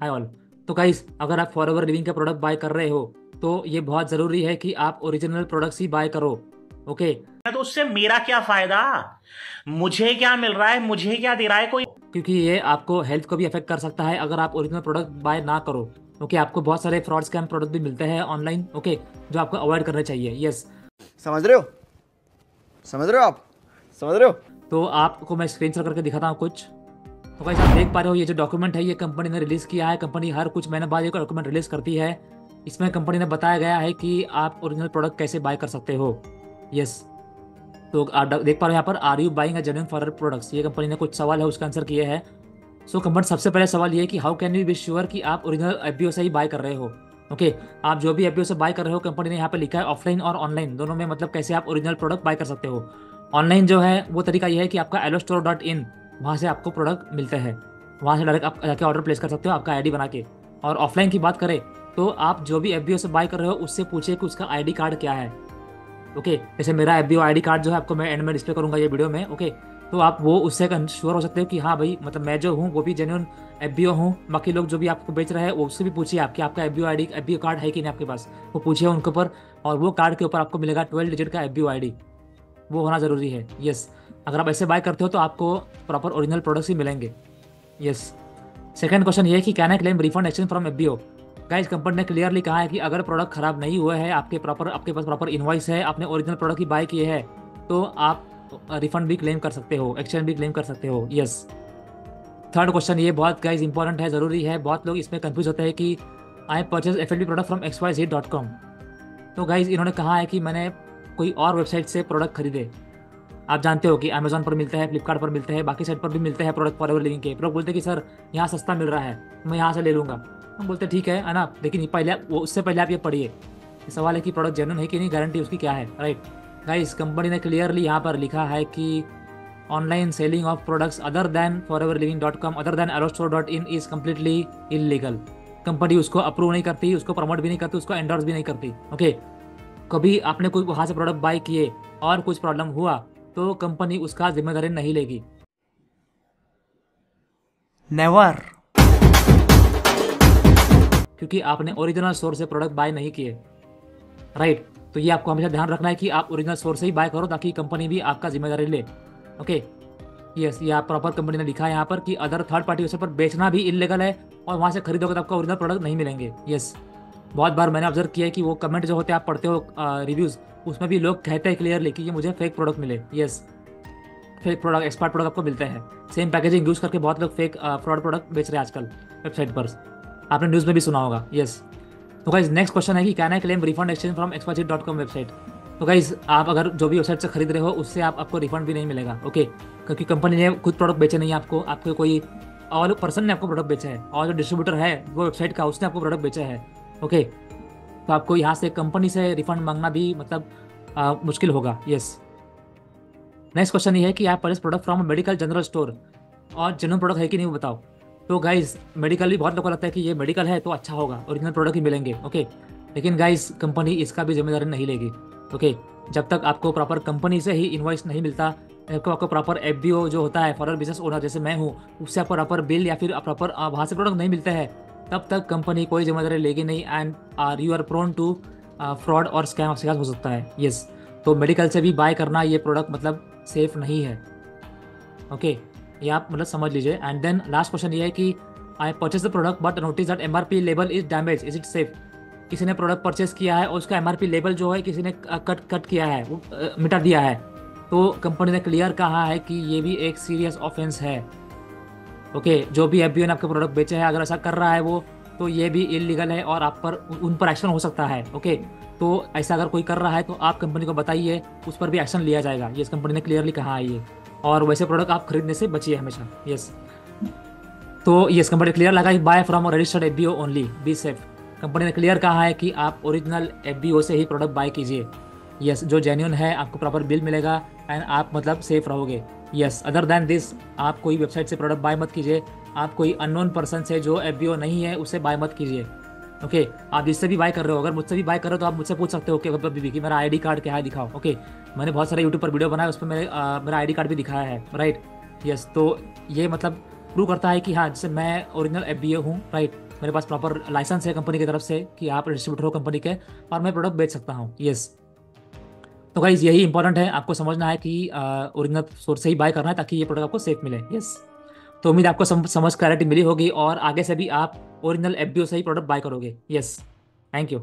Hi all तो guys अगर आप फॉर एवर लिविंग का प्रोडक्ट बाय कर रहे हो तो ये बहुत ज़रूरी है कि आप ओरिजिनल प्रोडक्ट्स ही बाय करो ओके तो उससे मेरा क्या फ़ायदा? मुझे क्या मिल रहा है? मुझे क्या दे रहा है कोई? क्योंकि ये आपको हेल्थ को भी अफेक्ट कर सकता है अगर आप ओरिजिनल प्रोडक्ट बाय ना करो ओके okay, आपको बहुत सारे फ्रॉड स्कैम प्रोडक्ट भी मिलते हैं ऑनलाइन ओके जो आपको अवॉइड करने चाहिए यस yes. समझ रहे हो? समझ रहे हो आप? समझ रहे हो? तो आपको मैं स्क्रीन करके दिखाता हूँ कुछ। तो गाइस आप देख पा रहे हो ये जो डॉक्यूमेंट है ये कंपनी ने रिलीज़ किया है। कंपनी हर कुछ महीने बाद ये डॉक्यूमेंट रिलीज़ करती है। इसमें कंपनी ने बताया गया है कि आप ओरिजिनल प्रोडक्ट कैसे बाय कर सकते हो। यस तो आप देख पा रहे हो यहाँ पर are you buying a genuine for products ये कंपनी ने कुछ सवाल है उसका आंसर किए हैं। सो कंपनी सबसे पहले सवाल ये है कि how can you be sure कि आप ओरिजिनल एफ़ से ही बाय कर रहे हो? ओके okay, आप जो भी एफ़ से बाय कर रहे हो कंपनी ने यहाँ पे लिखा है ऑफलाइन और ऑनलाइन दोनों में मतलब कैसे आप ओरिजिनल प्रोडक्ट बाय कर सकते हो। ऑनलाइन जो है वो तरीका ये है कि आपका एलो स्टोर डॉट इन वहाँ से आपको प्रोडक्ट मिलते हैं। वहाँ से डायरेक्ट आप जाके ऑर्डर प्लेस कर सकते हो आपका आईडी बना के। और ऑफलाइन की बात करें तो आप जो भी एफबीओ से बाय कर रहे हो, उससे पूछिए कि उसका आईडी कार्ड क्या है। ओके जैसे मेरा एफ़ बी आई कार्ड जो है, आपको मैं एंड में डिस्प्ले करूँगा ये वीडियो में ओके तो आप वो उससे श्योर हो सकते हो कि हाँ भाई मतलब मैं जो हूँ, वो भी जेन्यून एफ़ बी हूँ। बाकी लोग जो भी आपको बेच रहे हैं, वो उससे भी पूछिए आपके, आपका F B I D F B card है कि नहीं आपके पास। वो पूछिए उनके ऊपर और वो कार्ड के ऊपर आपको मिलेगा ट्वेल्व डिजिट का एफ़ बी आई डी वो होना ज़रूरी है। यस अगर आप ऐसे बाय करते हो तो आपको प्रॉपर ओरिजिनल प्रोडक्ट्स ही मिलेंगे। यस सेकंड क्वेश्चन ये कि can I claim refund exchange from F B O guys company ने क्लियरली कहा है कि अगर प्रोडक्ट खराब नहीं हुआ है, आपके प्रॉपर आपके पास प्रॉपर इन्वाइस है, आपने ओरिजिनल प्रोडक्ट ही बाय किए हैं तो आप रिफंड भी क्लेम कर सकते हो एक्सचेंज भी क्लेम कर सकते हो। यस थर्ड क्वेश्चन ये बहुत गाइज़ इंपॉर्टेंट है, ज़रूरी है। बहुत लोग इसमें कन्फ्यूज़ होते हैं कि I purchase F L B product from X Y Z dot com तो गाइज़ इन्होंने कहा है कि मैंने कोई और वेबसाइट से प्रोडक्ट खरीदे। आप जानते हो कि अमेजोन पर मिलता है फ्लिपकार्ट पर मिलते हैं, बाकी साइट पर भी मिलते हैं प्रोडक्ट फॉर एवर लिविंग के। लोग बोलते हैं कि, सर, यहाँ सस्ता मिल रहा है मैं यहाँ से ले लूँगा। हम बोलते ठीक है ना? लेकिन पहले वो उससे पहले आप ये पढ़िए। सवाल है कि प्रोडक्ट जेनुअन है कि नहीं? गारंटी उसकी क्या है? राइट गाइस कंपनी ने क्लियरली यहाँ पर लिखा है कि online selling of products other than forever living dot com other than aerostore dot in is completely illegal company उसको अप्रूव नहीं करती, उसको प्रमोट भी नहीं करती, उसको एंडोर्स भी नहीं करती ओके कभी आपने कोई वहाँ से प्रोडक्ट बाय किए और कुछ प्रॉब्लम हुआ तो कंपनी उसका ज़िम्मेदारी नहीं लेगी। नेवर क्योंकि आपने ओरिजिनल सोर्स से प्रोडक्ट बाय नहीं किए। Right right. तो ये आपको हमेशा ध्यान रखना है कि आप ओरिजिनल सोर्स से ही बाय करो ताकि कंपनी भी आपका ज़िम्मेदारी ले। ओके यस ये आप प्रॉपर कंपनी ने लिखा है यहाँ पर कि अदर थर्ड पार्टी वेबसाइट पर बेचना भी इलीगल है और वहाँ से खरीदोगे तो आपका ओरिजिनल प्रोडक्ट नहीं मिलेंगे। यस बहुत बार मैंने ऑब्ज़र्व किया है कि वो कमेंट जो होते हैं, आप पढ़ते हो रिव्यूज़ उसमें भी लोग कहते हैं क्लियरली कि ये मुझे फेक प्रोडक्ट मिले। Yes fake product expert product आपको मिलते हैं। सेम पैकेजिंग यूज़ करके बहुत लोग फेक फ्रॉड प्रोडक्ट बेच रहे हैं आजकल वेबसाइट पर। आपने न्यूज़ में भी सुना होगा। यस तो गाइज़ नेक्स्ट क्वेश्चन है कि can I claim refund exchange from एक्सपाजी dot com website तो गाइज़ आप अगर जो भी वेबसाइट से खरीद रहे हो, उससे आप, आपको रिफंड भी नहीं मिलेगा। ओके क्योंकि कंपनी ने खुद प्रोडक्ट बेचे नहीं आपको। आपको कोई और पर्सन ने आपको प्रोडक्ट बेचा है। और जो डिस्ट्रीब्यूटर है, वो वेबसाइट का, उसने आपको प्रोडक्ट बेचा है। ओके तो आपको यहाँ से कंपनी से रिफंड मांगना भी मतलब आ, मुश्किल होगा यस नेक्स्ट क्वेश्चन ये है कि आप purchase product from medical general store और जनरल प्रोडक्ट है कि नहीं वो बताओ. तो गाइज़ मेडिकल भी बहुत लोगों को लगता है कि ये मेडिकल है तो अच्छा होगा ओरिजिनल प्रोडक्ट ही मिलेंगे ओके लेकिन गाइज़ कंपनी इसका भी ज़िम्मेदारी नहीं लेगी ओके जब तक आपको प्रॉपर कंपनी से ही इन्वाइस नहीं मिलता आपको आपको प्रॉपर एफ़ जो होता है फॉरर बिज़नेस ओनर जैसे मैं हूँ उससे आपको प्रॉपर बिल या फिर प्रॉपर वहाँ से प्रोडक्ट नहीं मिलता है तब तक कंपनी कोई ज़िम्मेदारी लेगी नहीं and are you are prone to fraud और स्कैम शिकार हो सकता है? यस तो मेडिकल से भी बाय करना ये प्रोडक्ट मतलब सेफ़ नहीं है। Okay okay. ये आप मतलब समझ लीजिए। एंड देन लास्ट क्वेश्चन ये है कि I purchase the product but notice that M R P label is damage is it safe किसी ने प्रोडक्ट परचेज किया है और उसका एम आर पी लेबल जो है किसी ने कट कट किया है, वो मिटा दिया है। तो कंपनी ने क्लियर कहा है कि ये भी एक सीरियस ऑफेंस है। ओके, जो भी एफबीओ ने आपके प्रोडक्ट बेचे हैं, अगर ऐसा कर रहा है वो तो ये भी इलीगल है और आप पर, उन पर एक्शन हो सकता है, ओके? तो ऐसा अगर कोई कर रहा है तो आप कंपनी को बताइए, उस पर भी एक्शन लिया जाएगा। ये इस कंपनी ने क्लियरली कहा है ये। और वैसे प्रोडक्ट आप खरीदने से बचिए हमेशा यस तो यस कंपनी क्लियर लगा buy from registered FBO only be safe company ने क्लियर कहा है कि आप ओरिजिनल एफबीओ से ही प्रोडक्ट बाय कीजिए। यस जो जेन्यून है, आपको प्रॉपर बिल मिलेगा एंड आप मतलब सेफ़ रहोगे। यस अदर देन दिस आप कोई वेबसाइट से प्रोडक्ट बाय मत कीजिए। आप कोई अननोन पर्सन से जो एफबीओ नहीं है उसे बाय मत कीजिए। ओके okay, आप जिससे भी बाय कर रहे हो अगर मुझसे भी बाय कर रहे हो तो आप मुझसे पूछ सकते हो कि, कि मेरा आईडी कार्ड क्या है दिखाओ। ओके okay, मैंने बहुत सारे यूट्यूब पर वीडियो बनाया उस पर मेरे आ, मेरा आईडी कार्ड भी दिखाया है राइट यस तो ये मतलब प्रूव करता है कि हाँ जैसे मैं ओरिजिनल एफ़ बी हूँ राइट मेरे पास प्रॉपर लाइसेंस है कंपनी की तरफ़ से कि आप डिस्ट्रीब्यूटर हो कंपनी के और मैं प्रोडक्ट बेच सकता हूँ। यस तो गाइज़ यही इंपॉर्टेंट है आपको समझना है कि ओरिजिनल सोर्स से ही बाय करना है ताकि ये प्रोडक्ट आपको सेफ़ मिले। यस तो उम्मीद आपको सम, समझ क्लैरिटी मिली होगी और आगे से भी आप ओरिजिनल एफबीओ से ही प्रोडक्ट बाय करोगे। Yes thank you